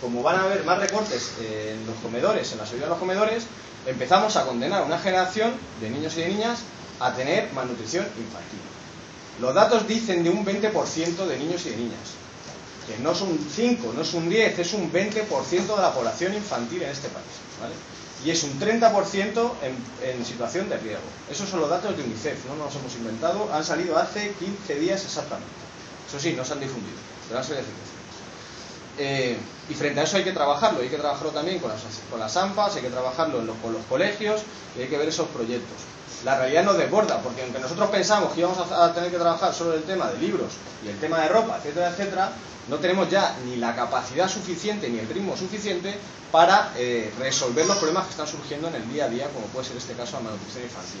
como van a haber más recortes en los comedores, en la salida de los comedores, empezamos a condenar a una generación de niños y de niñas a tener malnutrición infantil. Los datos dicen de un 20% de niños y de niñas, que no es un 5, no es un 10, es un 20% de la población infantil en este país. ¿vale? Y es un 30% en, situación de riesgo. Esos son los datos de UNICEF, no nos los hemos inventado, han salido hace 15 días exactamente. Eso sí, no se han difundido, pero han salido hace 15 días. Eh, y frente a eso hay que trabajarlo, hay que trabajarlo también con las, con las AMPAs, hay que trabajarlo con los colegios y hay que ver esos proyectos. La realidad nos desborda, porque aunque nosotros pensamos que íbamos a, tener que trabajar solo el tema de libros y el tema de ropa, etcétera, etcétera, no tenemos ya ni la capacidad suficiente ni el ritmo suficiente para eh, resolver los problemas que están surgiendo en el día a día, como puede ser este caso de malnutrición infantil.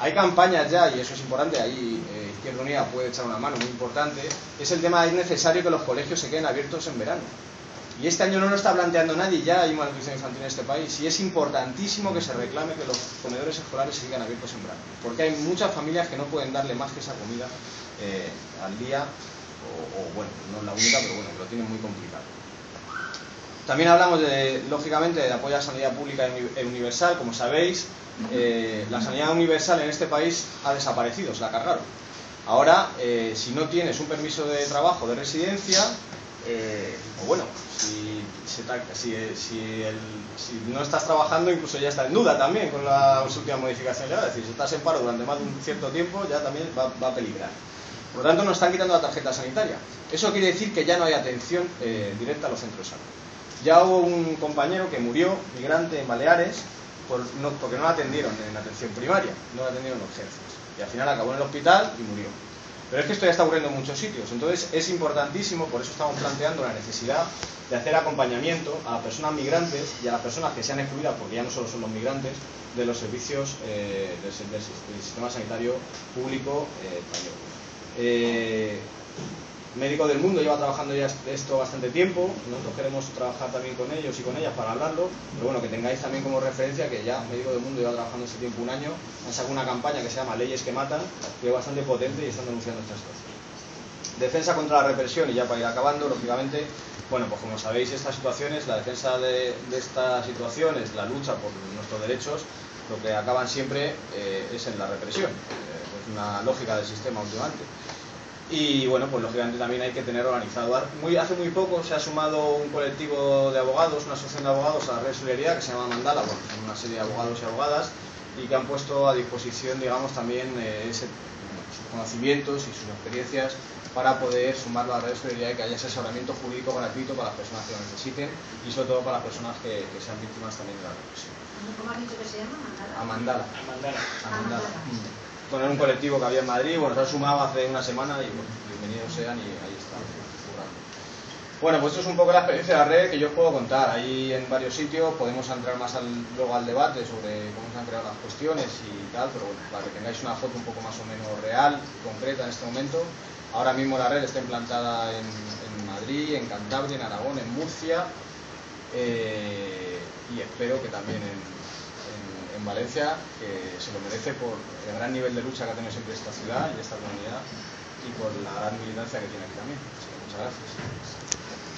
Hay campañas ya, y eso es importante, ahí eh, Izquierda Unida puede echar una mano muy importante, es el tema es necesario que los colegios se queden abiertos en verano. Y este año no lo está planteando nadie, ya hay malnutrición infantil en este país, y es importantísimo que se reclame que los comedores escolares sigan abiertos en verano, porque hay muchas familias que no pueden darle más que esa comida eh, al día, o, o, bueno, no es la única, pero bueno, lo tienen muy complicado. También hablamos, de, lógicamente, de apoyo a la sanidad pública e universal. Como sabéis, eh, la sanidad universal en este país ha desaparecido, se la cargaron. Ahora, eh, si no tienes un permiso de trabajo de residencia, eh, o bueno, si, no estás trabajando, incluso ya está en duda también con las últimas modificaciones. Es decir, si estás en paro durante más de un cierto tiempo, ya también va, a peligrar. Por lo tanto, nos están quitando la tarjeta sanitaria. Eso quiere decir que ya no hay atención directa a los centros de salud. Ya hubo un compañero que murió, migrante en Baleares, por no- porque no lo atendieron en atención primaria, no lo atendieron en urgencias. Y al final acabó en el hospital y murió. Pero es que esto ya está ocurriendo en muchos sitios. Entonces es importantísimo, por eso estamos planteando la necesidad de hacer acompañamiento a las personas migrantes y a las personas que sean excluidas, porque ya no solo son los migrantes, de los servicios eh, del sistema sanitario público eh, español. Eh, Médico del Mundo lleva trabajando ya esto bastante tiempo, nosotros queremos trabajar también con ellos y con ellas para hablarlo, pero bueno, que tengáis también como referencia que ya Médico del Mundo lleva trabajando este tiempo un año, han sacado una campaña que se llama Leyes que Matan, que es bastante potente y están denunciando estas cosas. Defensa contra la represión, y ya para ir acabando, lógicamente, bueno, pues como sabéis, estas situaciones, la defensa de, de estas situaciones, la lucha por nuestros derechos, lo que acaban siempre eh, es en la represión. Eh, es una lógica del sistema últimamente. Y bueno, pues lógicamente también hay que tener organizado. Muy, hace muy poco se ha sumado un colectivo de abogados, una asociación de abogados a la red solidaridad que se llama Mandala, bueno, son una serie de abogados y abogadas y que han puesto a disposición, digamos, también eh, ese- sus conocimientos y sus experiencias para poder sumarlo a la red solidaridad y que haya ese asesoramiento jurídico gratuito para las personas que lo necesiten y sobre todo para las personas que, que sean víctimas también de la represión. ¿Cómo has dicho que se llama? A Mandala. Mandala. A Mandala. Mm. Bueno, era un colectivo que había en Madrid, bueno, se ha sumado hace una semana y bueno, bienvenidos sean y ahí está. currando. Bueno, pues esto es un poco la experiencia de la red que yo os puedo contar. Ahí en varios sitios podemos entrar más al- luego al debate sobre cómo se han creado las cuestiones y tal, pero bueno, para que tengáis una foto un poco más o menos real, concreta en este momento. Ahora mismo la red está implantada en, en Madrid, en Cantabria, en Aragón, en Murcia eh, y espero que también en- en Valencia, que se lo merece por el gran nivel de lucha que ha tenido siempre esta ciudad y esta comunidad y por la gran militancia que tiene aquí también. Así que muchas gracias.